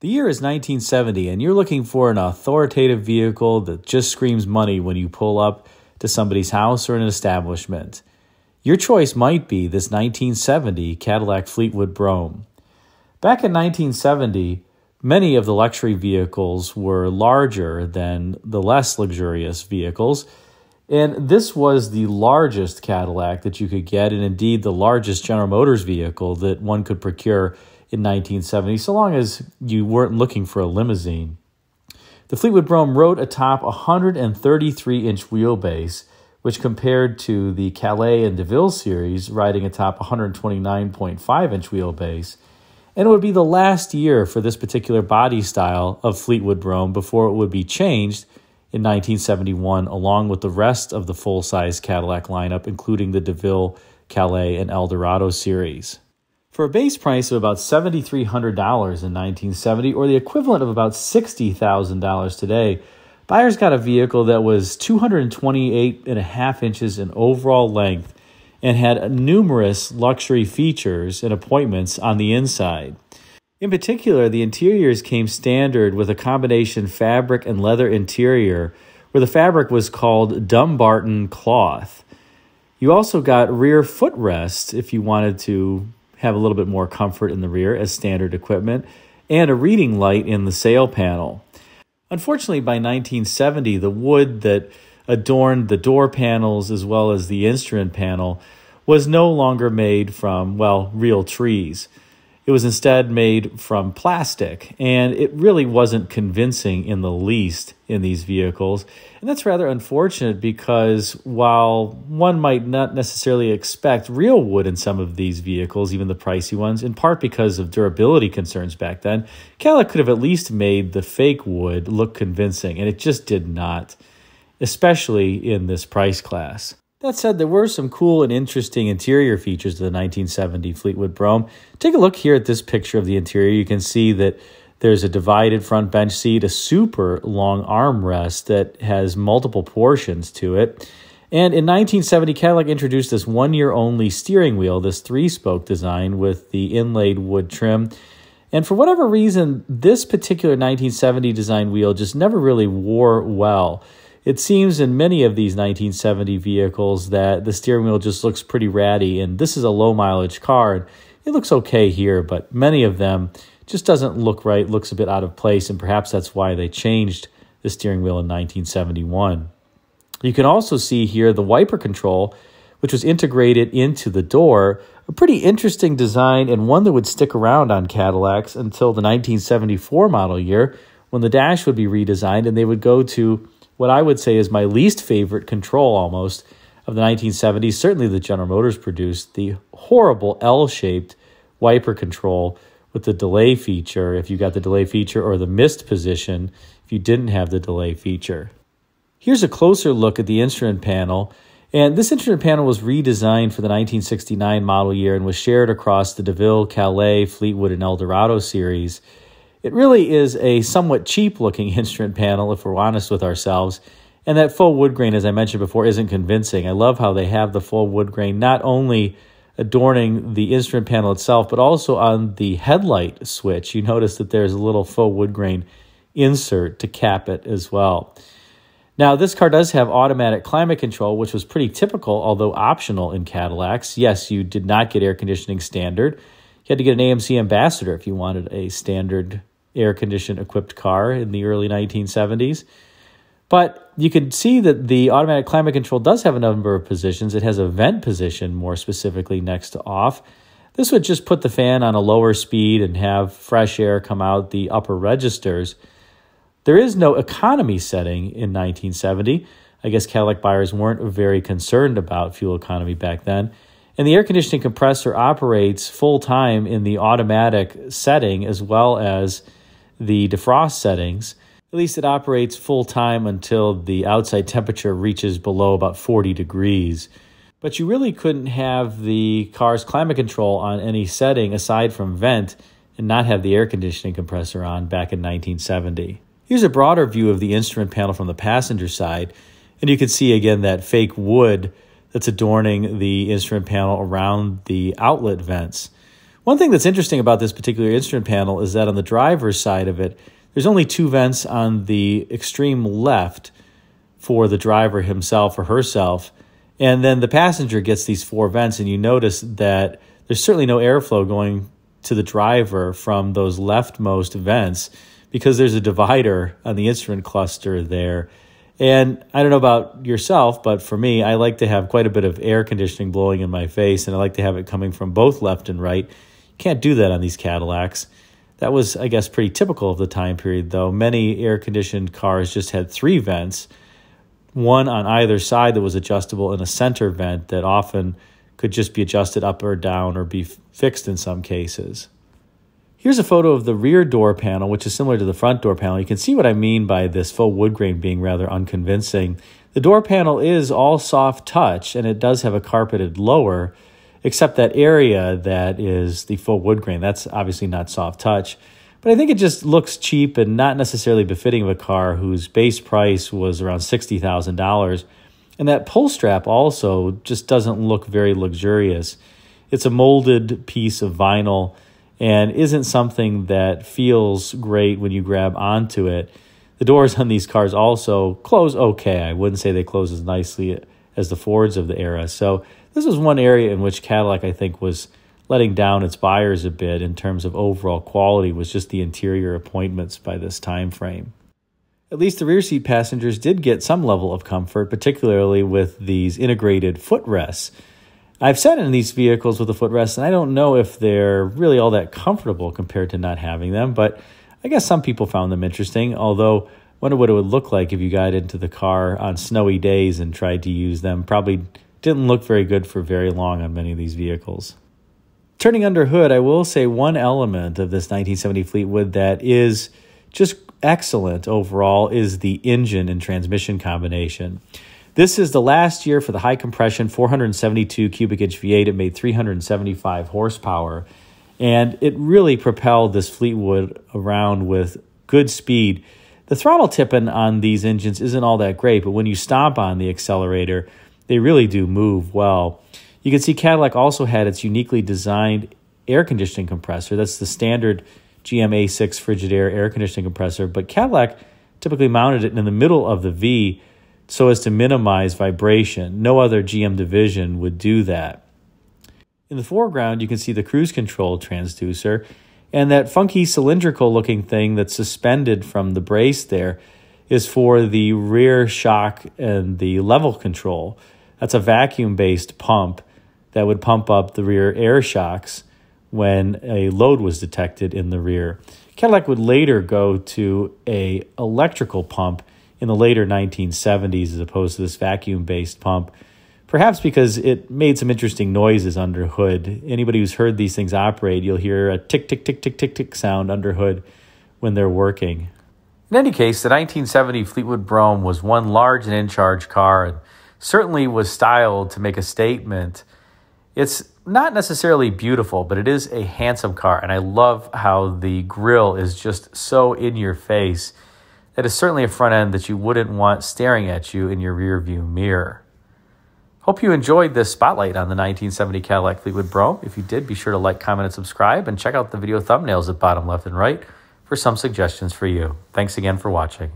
The year is 1970, and you're looking for an authoritative vehicle that just screams money when you pull up to somebody's house or an establishment. Your choice might be this 1970 Cadillac Fleetwood Brougham. Back in 1970, many of the luxury vehicles were larger than the less luxurious vehicles, and this was the largest Cadillac that you could get, and indeed the largest General Motors vehicle that one could procure in 1970, so long as you weren't looking for a limousine. The Fleetwood Brougham rode atop a 133 inch wheelbase, which compared to the Calais and DeVille series riding atop 129.5 inch wheelbase. And it would be the last year for this particular body style of Fleetwood Brougham before it would be changed in 1971, along with the rest of the full size Cadillac lineup, including the DeVille, Calais, and Eldorado series. For a base price of about $7,300 in 1970, or the equivalent of about $60,000 today, buyers got a vehicle that was 228 and a half inches in overall length and had numerous luxury features and appointments on the inside. In particular, the interiors came standard with a combination fabric and leather interior, where the fabric was called Dumbarton cloth. You also got rear footrests if you wanted to have a little bit more comfort in the rear as standard equipment, and a reading light in the sail panel. Unfortunately, by 1970, the wood that adorned the door panels as well as the instrument panel was no longer made from, well, real trees. It was instead made from plastic, and it really wasn't convincing in the least in these vehicles. And that's rather unfortunate because while one might not necessarily expect real wood in some of these vehicles, even the pricey ones, in part because of durability concerns back then, Cadillac could have at least made the fake wood look convincing, and it just did not, especially in this price class. That said, there were some cool and interesting interior features to the 1970 Fleetwood Brougham. Take a look here at this picture of the interior. You can see that there's a divided front bench seat, a super long armrest that has multiple portions to it. And in 1970, Cadillac introduced this one year only steering wheel, this three spoke design with the inlaid wood trim. And for whatever reason, this particular 1970 design wheel just never really wore well. It seems in many of these 1970 vehicles that the steering wheel just looks pretty ratty, and this is a low mileage car. And it looks okay here, but many of them just doesn't look right, looks a bit out of place, and perhaps that's why they changed the steering wheel in 1971. You can also see here the wiper control, which was integrated into the door. A pretty interesting design and one that would stick around on Cadillacs until the 1974 model year when the dash would be redesigned and they would go to what I would say is my least favorite control almost of the 1970s, certainly the General Motors produced, the horrible L shaped wiper control with the delay feature if you got the delay feature or the mist position if you didn't have the delay feature. Here's a closer look at the instrument panel. And this instrument panel was redesigned for the 1969 model year and was shared across the DeVille, Calais, Fleetwood, and Eldorado series. It really is a somewhat cheap looking instrument panel, if we're honest with ourselves. And that full wood grain, as I mentioned before, isn't convincing. I love how they have the full wood grain not only adorning the instrument panel itself, but also on the headlight switch. You notice that there's a little faux wood grain insert to cap it as well. Now, this car does have automatic climate control, which was pretty typical, although optional in Cadillacs. Yes, you did not get air conditioning standard. You had to get an AMC Ambassador if you wanted a standard air conditioned equipped car in the early 1970s. But you can see that the automatic climate control does have a number of positions. It has a vent position, more specifically, next to off. This would just put the fan on a lower speed and have fresh air come out the upper registers. There is no economy setting in 1970. I guess Cadillac buyers weren't very concerned about fuel economy back then. And the air conditioning compressor operates full time in the automatic setting as well as the defrost settings. At least it operates full time until the outside temperature reaches below about 40 degrees. But you really couldn't have the car's climate control on any setting aside from vent and not have the air conditioning compressor on back in 1970. Here's a broader view of the instrument panel from the passenger side, and you can see again that fake wood that's adorning the instrument panel around the outlet vents. One thing that's interesting about this particular instrument panel is that on the driver's side of it, there's only two vents on the extreme left for the driver himself or herself. And then the passenger gets these four vents, and you notice that there's certainly no airflow going to the driver from those leftmost vents because there's a divider on the instrument cluster there. And I don't know about yourself, but for me, I like to have quite a bit of air conditioning blowing in my face, and I like to have it coming from both left and right. Can't do that on these Cadillacs. That was, I guess, pretty typical of the time period, though. Many air conditioned cars just had three vents, one on either side that was adjustable, and a center vent that often could just be adjusted up or down or be fixed in some cases. Here's a photo of the rear door panel, which is similar to the front door panel. You can see what I mean by this faux wood grain being rather unconvincing. The door panel is all soft touch, and it does have a carpeted lower, except that area that is the full wood grain. That's obviously not soft touch. But I think it just looks cheap and not necessarily befitting of a car whose base price was around $60,000. And that pull strap also just doesn't look very luxurious. It's a molded piece of vinyl and isn't something that feels great when you grab onto it. The doors on these cars also close okay. I wouldn't say they close as nicely as the Fords of the era. So this was one area in which Cadillac, I think, was letting down its buyers a bit in terms of overall quality was just the interior appointments by this time frame. At least the rear seat passengers did get some level of comfort, particularly with these integrated footrests I've sat in these vehicles with a footrest, and I don't know if they're really all that comfortable compared to not having them, but I guess some people found them interesting, although wonder what it would look like if you got into the car on snowy days and tried to use them. Probably didn't look very good for very long on many of these vehicles. Turning under hood, I will say one element of this 1970 Fleetwood that is just excellent overall is the engine and transmission combination. This is the last year for the high compression 472 cubic inch V8. It made 375 horsepower, and it really propelled this Fleetwood around with good speed. The throttle tip-in on these engines isn't all that great, but when you stomp on the accelerator, they really do move well. You can see Cadillac also had its uniquely designed air conditioning compressor. That's the standard GM A6 Frigidaire air conditioning compressor, but Cadillac typically mounted it in the middle of the V so as to minimize vibration. No other GM division would do that. In the foreground, you can see the cruise control transducer and that funky cylindrical looking thing that's suspended from the brace there is for the rear shock and the level control. That's a vacuum based pump that would pump up the rear air shocks when a load was detected in the rear. Cadillac would later go to a electrical pump in the later 1970s as opposed to this vacuum based pump. Perhaps because it made some interesting noises under hood. Anybody who's heard these things operate, you'll hear a tick, tick, tick, tick, tick, tick sound under hood when they're working. In any case, the 1970 Fleetwood Brougham was one large and in charge car certainly was styled to make a statement. It's not necessarily beautiful, but it is a handsome car, and I love how the grill is just so in your face that is certainly a front end that you wouldn't want staring at you in your rear view mirror. Hope you enjoyed this spotlight on the 1970 Cadillac Fleetwood Brougham. If you did, be sure to like, comment, and subscribe, and check out the video thumbnails at bottom left and right for some suggestions for you. Thanks again for watching.